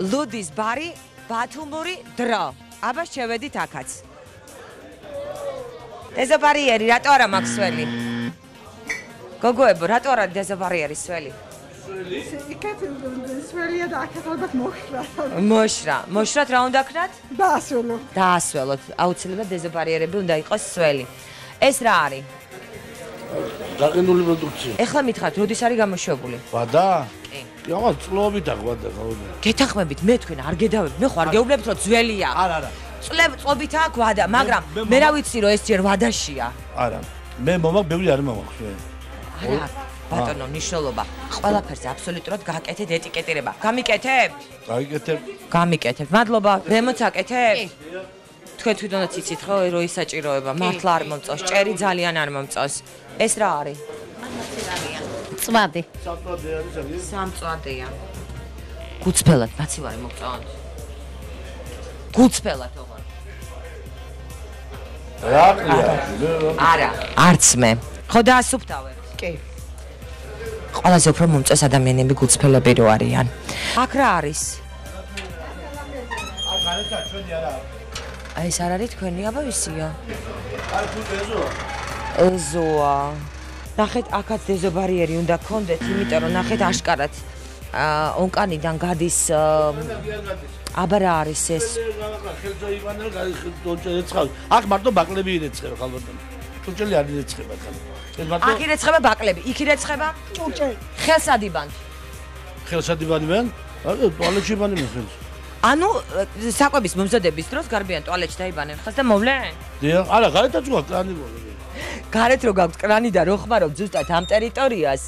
ლუდის ბარი ბათუმური დრო. აბა შევედით აქაც. დეზობარიერი რატო არა მაქვს სველი? გოგოებო რატო არა დეზობარიერი სველი? იქეთ სველია და აქეთ ალბათ მოხრა. მოშრა. მოშრათ რა უნდა ქნათ? დაასველო. დაასველოთ აუცილებლად დეზობარიერები უნდა იყოს სველი. ეს რა არის? გაყინული პროდუქცია. ეხლა მითხართ როდის არის გამოშვებული? ვადა? კი. იამა წლობით აქვს ვადა გავუდი. გეთახმებით მე თქვენ არ გედავებ მე ხო არ გეუბნებით რომ ძველია. არა, არა. წლებ წლობით აქვს ვადა მაგრამ მე- რა ვიცი რომ ეს ჯერ ვადაშია. არა. მე მომაქვს ბევრი არ მომაქვს. არა ბატონო ნიშნულობა. ყველაფერზე აბსოლუტურად გააკეთეთ ეტიკეტირება. გამიკეთებ? გაიგეთებ. გამიკეთებ. მადლობა რემოც აკეთებ? თქვენ თვითონაც იცით ხო რომ ის საჭიროება. მართლა არ მომწონს ჭერი ძალიან არ მომწონს. ეს რა არის წვადი. საფრთხე არის არის. სამწვადეა გუცფელად მაცივარი მოგწონთ გუცფელად ოღონ რა ყია? არა არც მე ხო დაასუფთავებ კი. ყველაზე უფრო მომწონს ადამიანები გუცფელები რო არიან აქ რა არის არ გარეთ ჩვენი არა. აი ეს არ არის თქვენი აბა ვისია არ ფუტეზო. ეზოა ნახეთ აქაც დეზობარიერი უნდა გქონდეთ იმიტომ რომ ნახეთ აშკარად აა ონკანიდან გადის აა, აბა რა არის ეს ხელზე ივანელ გაიხდოჭე ეცხავ. აქ მარტო ბაკლები ირეცხება ხალბატონო. ჭურჭელი არ ირეცხება ხალ. ეს მარტო აქ ირეცხება ბაკლები იქ ირეცხება ჭურჭე. ხელს ადიბანთ ხელსადიბანებიან? არა, ტუალეტში იბანებიან ხელს. ანუ საკვების მომზადების დროს გარბიან ტუალეტში დაიბანენ ხას და მოვლენ დიახ, არა, გარეთაც გვა კრანი მოვლენ. გარეთ რო გაქვთ კრანი და რო ხმარობ ზუსტად ამ ტერიტორიას.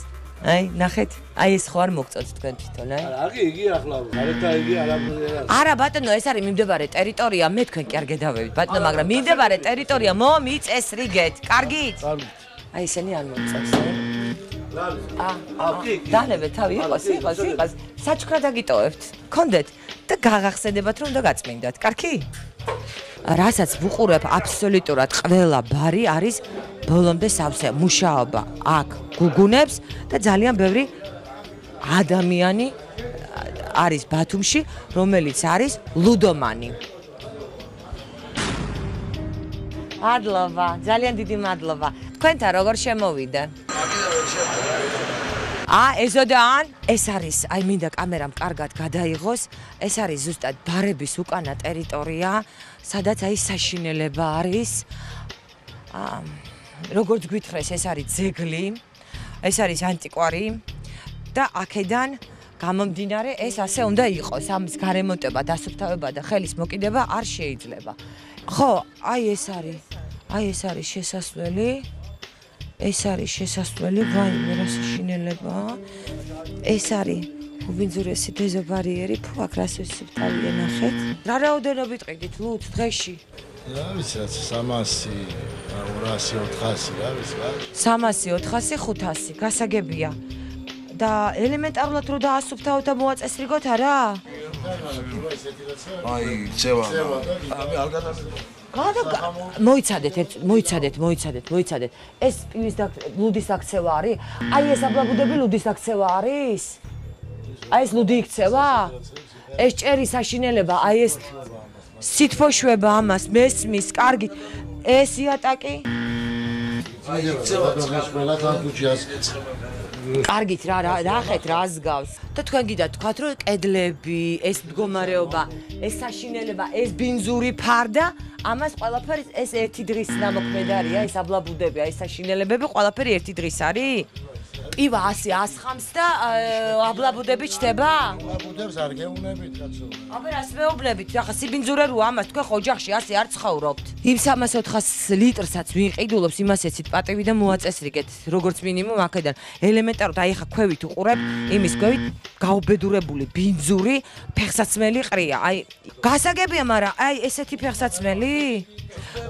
აი ნახეთ. აი ეს ხო არ მოგწონთ თქვენ თვითონ აი. არა, აგი იგი ახლა, გარეთა იგი არა. არა ბატონო ეს არის მიმდებარე ტერიტორია. მე თქვენ კი არ გედავებით ბატონო მაგრამ მიმდებარე ტერიტორია მომიწესრიგეთ კარგით კარგი. აი ესენი არ მომწონს აი. აა აგი იგი. დანებე თავი იყოს იყოს იყოს საჩქრა დაგიტოვებთ კონდეთ და გაღახსენებათ რომ უნდა გაწმინდათ. კარგი რასაც ვუყურებ აბსოლუტურად ყველა ბარი არის ბოლომდე სავსე მუშაობა. აქ გუგუნებს და ძალიან ბევრი ადამიანი არის ბათუმში რომელიც არის ლუდომანი. მადლობა ძალიან დიდი მადლობა. თქვენთან როგორ შემოვიდე ა ეზოდან ეს არის აი მინდა კამერამ კარგად გადაიღოს. ეს არის ზუსტად ბარების უკანა ტერიტორია სადაც აი საშინელება არის. ა როგორც გვითხრეს ეს არის ძეგლი ეს არის ანტიკვარი და აქედან გამომდინარე ეს ასე უნდა იყოს. ამის გარემონტება დასუფთავება და ხელის მოკიდება არ შეიძლება. ხო აი ეს არის აი ეს არის შესასვლელი ეს არის შესასვლელი, ვაიმე რა საშინელება. ეს არის უბინძურესი დეზობარიერი, ფუ აქ რას ვისუფთავია ნახეთ. რა რაოდენობით ყიდით ლუთ დღეში? რა ვიცი რაც 300 200 400 რა ვიცი რა 300, 400, 500, გასაგებია. და ელემენტარულად რო დაასუფთავოთ და მოაწესრიგოთ არა? აი ცევა ამი არ გადამიღო გადა მოიცადეთ, მოიცადეთ, მოიცადეთ, მოიცადეთ. ეს პივის და ლუდის აქცევა არის? აი ეს აბლაბუდები ლუდის აქცევა არის? აი ეს ლუდი იქცევა? ეს ჭერი საშინელება, აი ეს სითფოშვება ამას მესმის, კარგი. ეს იატაკი? აი ცევა დღეს ყველა გამბუჯას კარგით რა რა ნახეთ რა ზგავს და თქვენ გიდა თქვათ რომ კედლები ეს მდგომარეობა ეს საშინელება ეს ბინზური ფარდა ამას ყველაფერი ეს ერთი დღის ნამოქმედარია ეს აბლაბუდები აი ეს საშინელებები ყველაფერი ერთი დღის არის პივა 100 ასხამს და აბლაბუდები ჩდება. გამბუჯებს არ გეუნებით კაცო აბა რას მეუბნებით ახლა სიბინძურე როა ამას თქვენ ოჯახში ასე არ ცხოვრობთ. იმ 300-400 ლიტრსაც ვიყიდულობს იმას ეცით პატივი და მოაწესრიგეთ როგორც მინიმუმ აქედან. ელემენტარულად აი ახლა ქვევით უყურებ იმის ქვევით გაუბედურებული ბინძური ფეხსაცმელი ყრია. აი გასაგებია მაგრამ აი ესეთი ფეხსაცმელი.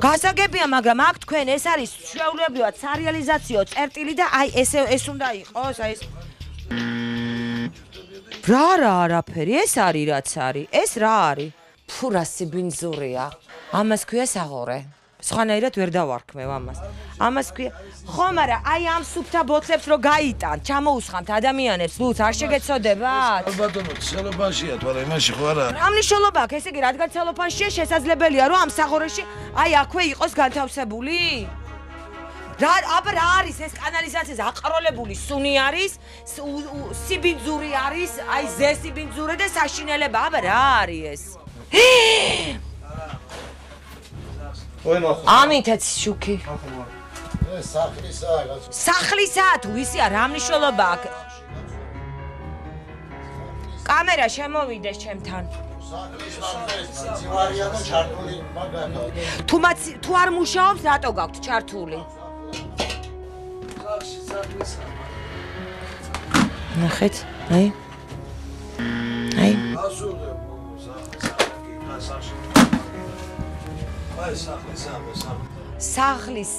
გასაგებია მაგრამ აქ თქვენ ეს არის შეულებრივად სარეალიზაციო წერტილი და აი ესე ეს უნდა იყოს აი ეს რა რა არაფერი ეს არის რაც არის ეს რა არის ფუ რა სიბინძურია ამას ქვია საღორე სხვანაირად ვერ დავარქმევ ამას. ამას ქვია, ხო, მაგრამ აი ამ სუფთა ბოთლებს რო გაიტან, ჩამოუსხამთ ადამიანებს, ლუც არ შეგეცოდებათ? ალბათო ცელოფანშია თუ არა იმაში ხო არა რა მნიშვნელობა აქვს? ესე იგი, რადგან ცელოფანშია, შესაძლებელია, რომ ამ საღოროში აი აქვე იყოს განთავსებული? რა აბა რა არის ეს კანალიზაციის აყროლებული სუნი არის, სიბინძური არის, აი ზესიბინძურე და საშინელება, აბა რა არის ეს? ამითაც შუქი. ეს სახლისაა რაც სახლისაა თუ ისია რა მნიშვნელობა აქვს? კამერა შემოვიდეს ჩემთან. სახლის მაგას ძივარია და ჩართული მაგანა თუ მაც თუ არ მუშაობს, რატო გაქვთ ჩართული? ნახეთ, აი. აი. სახლის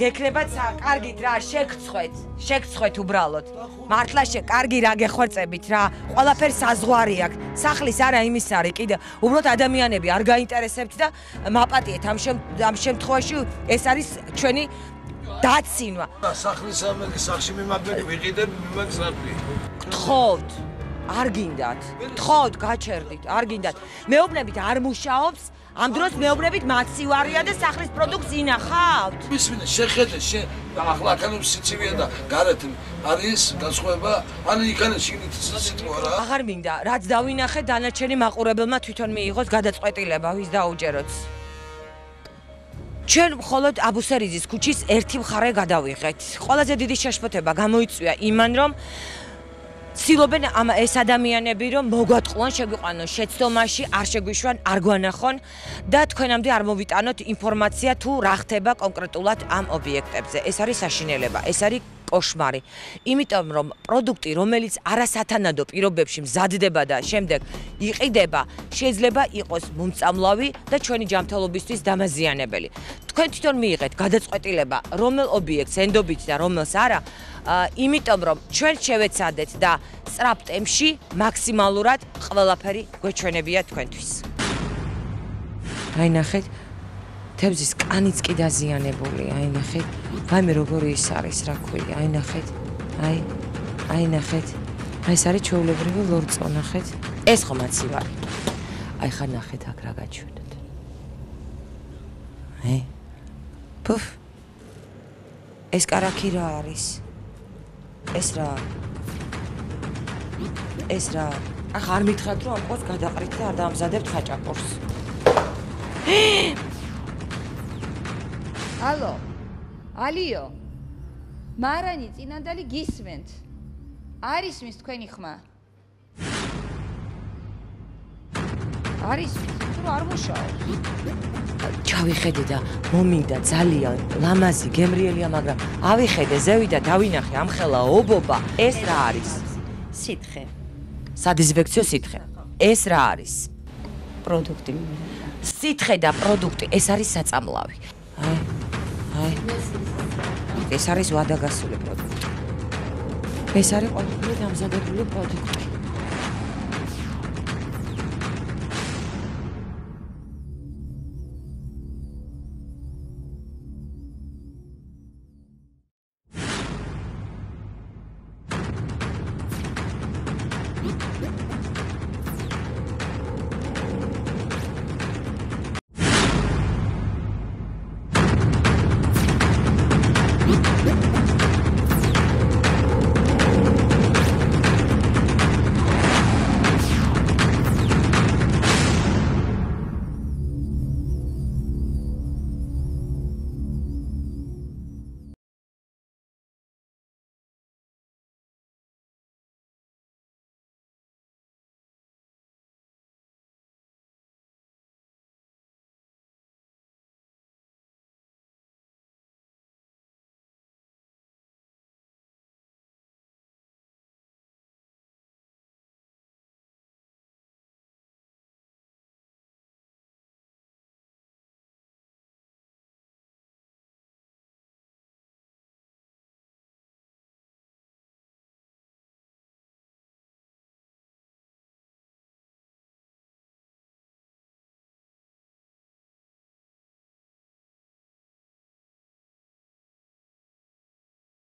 გეკრებათ სა- კარგით რა შეგწხვეთ შეგწხვეთ უბრალოდ მართლა შე კარგი რა გეხვერწებით რა ყველაფერ საზღვარი აქვს სახლის არა იმის არის კიდე უბრალოდ ადამიანები არ გაინტერესებთ და მაპატიეთ ამ ამ შემთხვევაში ეს არის ჩვენი დაცინვა. სახლის ამელი სახში მიმაგდები ვიყიდებ მიმაგზავდი გთხოვთ არ გინდათ. გთხოვთ გაჩერდით არ გინდათ. მეუბნებით არ მუშაობს ამ დროს მეუბნებით მაცივარია და სახლის პროდუქტს ინახავთ. მისმინე შეხედე შე ახლა აქანო სიცივია და გარეთ არის განსხვავება ან იქანა შიგნით სიტყვა რა. აღარ მინდა რაც დავინახე დანარჩენი მაყურებელმა თვითონ მიიღოს გადაწყვეტილება ვის დაუჯეროთ ჩვენ მხოლოდ აბუსერიზის ქუჩის ერთი მხარე გადავიღეთ. ყველაზე დიდი შეშფოთება გამოიწვია იმან რომ ცდილობენ ამ ეს ადამიანები რომ მოგვატყუან შეგვიყვანონ შეცდომაში არ შეგვიშვან არ გვანახონ და თქვენამდე არ მოვიტანოთ ინფორმაცია თუ რა ხდება კონკრეტულად ამ ობიექტებზე. ეს არის საშინელება ეს არის კოშმარი იმიტომ რომ პროდუქტი რომელიც არასათანადო პირობებში მზადდება და შემდეგ იყიდება შეიძლება იყოს მომწამლავი და ჩვენი ჯანმრთელობისთვის დამაზიანებელი თქვენ თვითონ მიიღეთ გადაწყვეტილება რომელ ობიექტს ენდობით და რომელს არა იმიტომ რომ ჩვენ შევეცადეთ და სწრაფ ტემპში მაქსიმალურად ყველაფერი გვეჩვენებია თქვენთვის. აი ნახეთ თებზის კანიც კი დაზიანებული, აი ნახეთ. ვაიმე როგორი ის არის, რა ქვია, აი ნახეთ. აი აი ნახეთ. აი ეს არის ჩაულებრივი ლორწო, ნახეთ. ეს ხომ აცივარი. აი ხა ნახეთ აქ რა გაჩვენეთ. აი. ფუფ. ეს караქი რა არის? ეს რა? ეს რა? ახ არ მითხრათ რომ ამ ყოს გადაყრით და არ დაამზადებთ ხაჭაპურს. ალო ალიო მარანი წინანდალი გისმენთ არის მის თქვენი ხმა არის თუ არ მუშაობს ჩავიხედე და მომინდა ძალიან ლამაზი გემრიელია მაგრამ ავიხედე ზევი და დავინახე ამ ხელა ობობა ეს რა არის სითხე სადიზინფექციო სითხე ეს რა არის პროდუქტი სითხე და პროდუქტი ეს არის საწამლავი აი ეს არის ვადაგასული პროდუქტი. ეს არის ყოველდღიური დამზადებული პროდუქტი